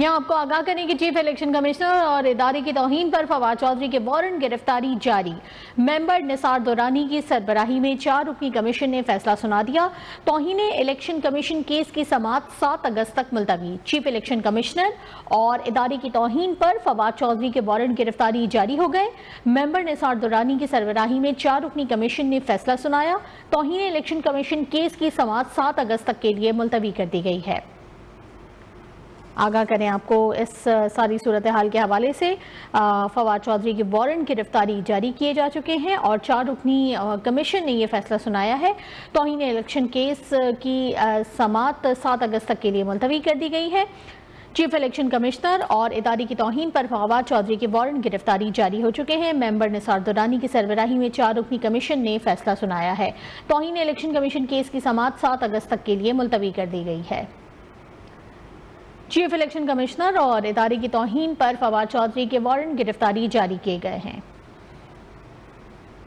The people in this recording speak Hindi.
यहाँ आपको आगाह करें कि चीफ इलेक्शन कमिश्नर और इदारे की तोहिन पर फवाद चौधरी के वारंट गिरफ्तारी जारी। मेंबर निसार दुरानी की सरबराही में चार रुकनी कमीशन ने फैसला सुना दिया। तोहिन इलेक्शन कमीशन केस की समात सात अगस्त तक मुलतवी। चीफ इलेक्शन कमिश्नर और इदारे की तोहन पर फवाद चौधरी के वारंट गिरफ्तारी जारी हो गए। मेंबर निसार दुरानी की सरबराही में चार रुकनी कमीशन ने फैसला सुनाया। तोहिन इलेक्शन कमीशन केस की समात सात अगस्त तक के लिए मुलतवी कर दी गई है। आगाह करें आपको इस सारी सूरत हाल के हवाले से। फवाद चौधरी के वारंट गिरफ्तारी जारी किए जा चुके हैं और चार रुकनी कमीशन ने यह फैसला सुनाया है। तोहिन इलेक्शन केस की समात सात अगस्त तक के लिए मुलतवी कर दी गई है। चीफ इलेक्शन कमिश्नर और इदारी की तोहन पर फवाद चौधरी के वारंट गिरफ्तारी जारी हो चुके हैं। मेंबर निसार दुरानी की सरबराही में चार रुकनी कमीशन ने फैसला सुनाया है। तोहन इलेक्शन कमीशन केस की समात सात अगस्त तक के लिए मुलतवी कर दी गई है। चीफ इलेक्शन कमिश्नर और इदारे की तोहन पर फवाद चौधरी के वारंट गिरफ्तारी जारी किए गए हैं।